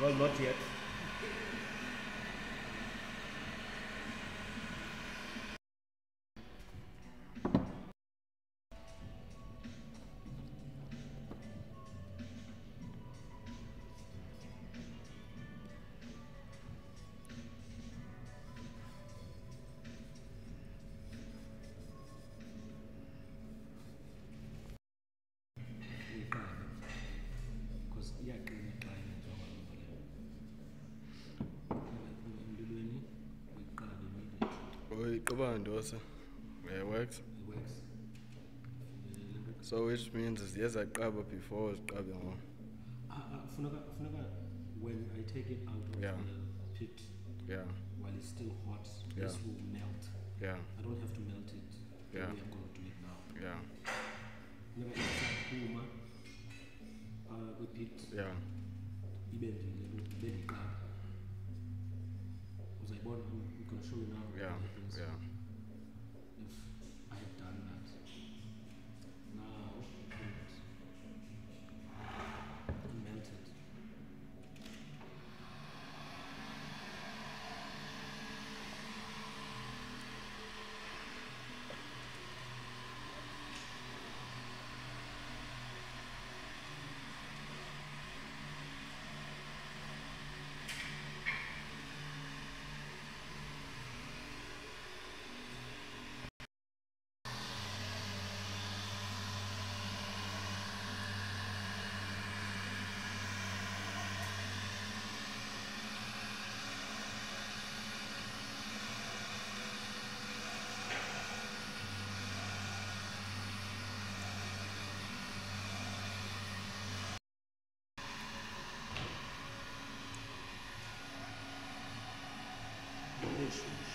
well not yet uyiqubandose It works. so which means ziye zaqaba before ziqabe ngoku ah, ah, funeka funeka when i take it out of yeah. the pit yeah. while it's still hot yeah. this will melt. Yeah. I don't have to melt it. Yeah. I'm going to do it now. Yeah. Funeka isaphuma uh, kwipit yeah. Ibe ndiqaba Yeah, yeah. Christians.